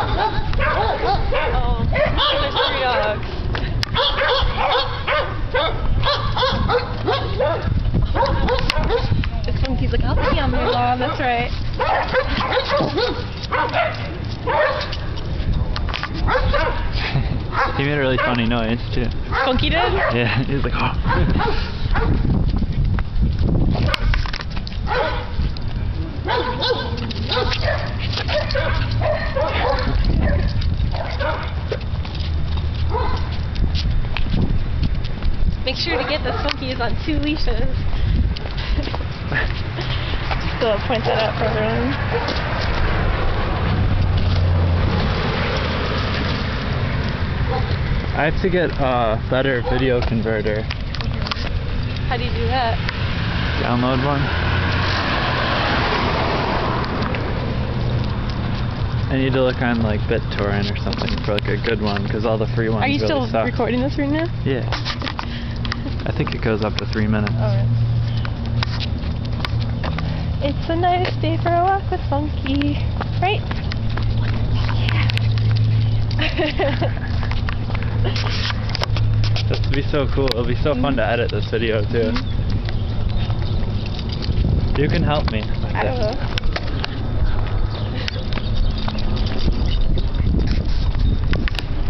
Oh, there's three dogs. It's Spunky's like, I'll pee on my lawn, that's right. he made a really funny noise too. Spunky did? Yeah, he was like, oh. Make sure to get the Funkies on two leashes. Just to point that out for everyone. I have to get a better video converter. How do you do that? Download one. I need to look on like BitTorrent or something for like a good one because all the free ones Are you really still suck. recording this right now? Yeah. I think it goes up to three minutes. Alright. It's a nice day for a walk with Spunky. Right? Yeah. This would be so cool. It'll be so fun to edit this video too. Mm-hmm. You can help me. I don't know.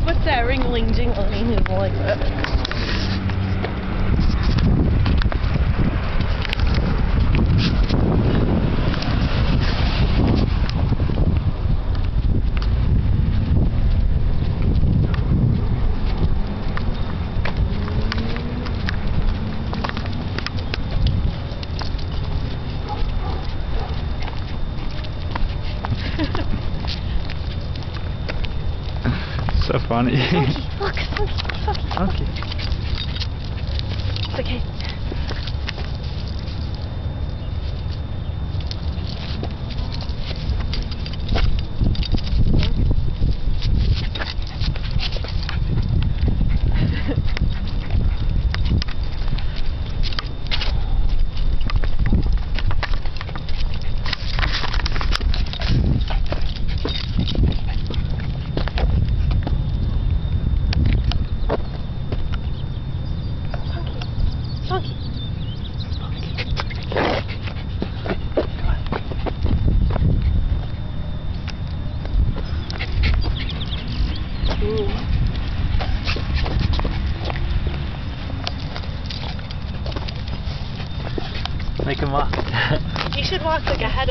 What's that ringling jingling is like that? So funny. Spunky, look, Spunky, Spunky. okay. It's okay. Make him walk. You should walk like ahead